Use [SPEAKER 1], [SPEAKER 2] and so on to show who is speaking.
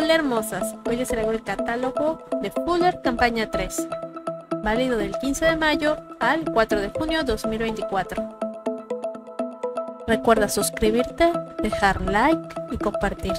[SPEAKER 1] Hola hermosas, hoy les traigo el catálogo de Fuller Campaña 3, válido del 15 de mayo al 4 de junio 2024. Recuerda suscribirte, dejar like y compartir.